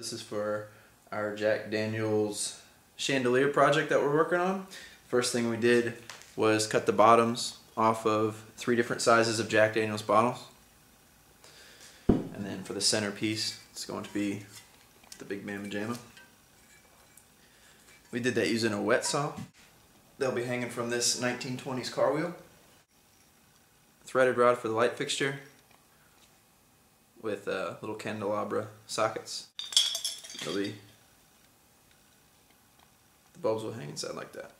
This is for our Jack Daniels chandelier project that we're working on. First thing we did was cut the bottoms off of three different sizes of Jack Daniels bottles. And then for the centerpiece, it's going to be the Big Mama Jamma. We did that using a wet saw. They'll be hanging from this 1920s car wheel. Threaded rod for the light fixture with uh, little candelabra sockets. They'll be, the bulbs will hang inside like that.